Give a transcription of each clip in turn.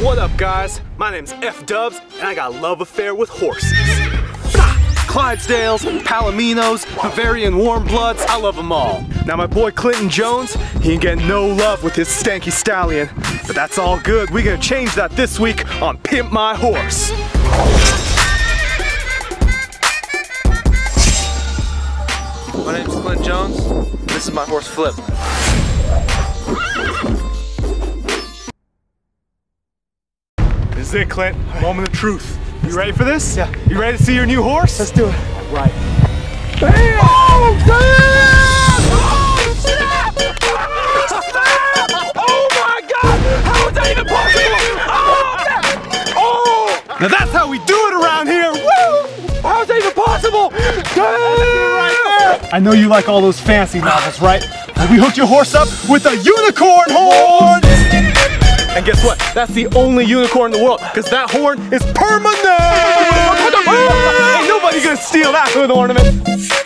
What up, guys? My name's F Dubs, and I got a love affair with horses. Clydesdales, Palominos, Bavarian warm bloods, I love them all. Now my boy Clinton Jones, he ain't getting no love with his stanky stallion, but that's all good. We gonna change that this week on Pimp My Horse. My name's Clint Jones. This is my horse Flip. This is it, Clint. Moment of truth. You ready for this? Yeah. You ready to see your new horse? Let's do it. Right. Bam! Oh, damn! Oh, snap! Snap! Oh my God! How is that even possible? Oh! oh! Now that's how we do it around here. Woo! How is that even possible? Damn! I know you like all those fancy novels, right? We hooked your horse up with a unicorn horn! Guess what? That's the only unicorn in the world, because that horn is permanent! Ain't nobody gonna steal that hood ornament.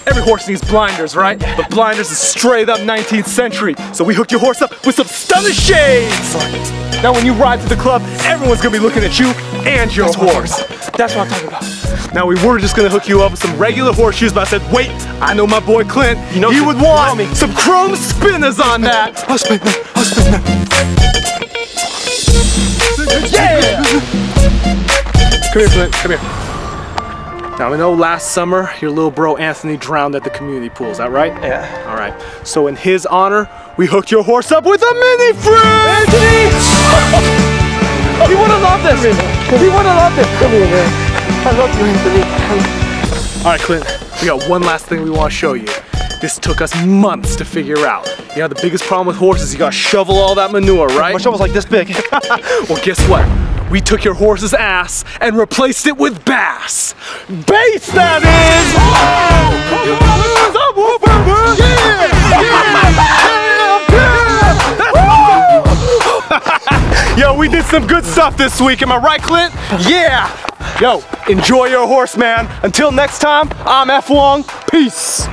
Every horse needs blinders, right? But blinders is straight up 19th century. So we hooked your horse up with some stunning shades! Now when you ride to the club, everyone's gonna be looking at you and your horse. That's what I'm talking about. Now we were just gonna hook you up with some regular horseshoes, but I said, wait, I know my boy Clint. You know he would want some chrome spinners on that. I'll spin that, I'll spin that. Come here, Clint, come here. Now I know last summer your little bro Anthony drowned at the community pool, is that right? Yeah. All right. So in his honor, we hooked your horse up with a mini fridge! Anthony! he would have loved this! He would have loved this! Come here, man. I love you, Anthony. All right, Clint, we got one last thing we want to show you. This took us months to figure out. You know, the biggest problem with horses, you gotta shovel all that manure, right? My shovel's like this big. well, guess what? We took your horse's ass and replaced it with bass. Bass, that is! Yo, we did some good stuff this week, am I right, Clint? Yeah! Yo, enjoy your horse, man. Until next time, I'm F Wong. Peace.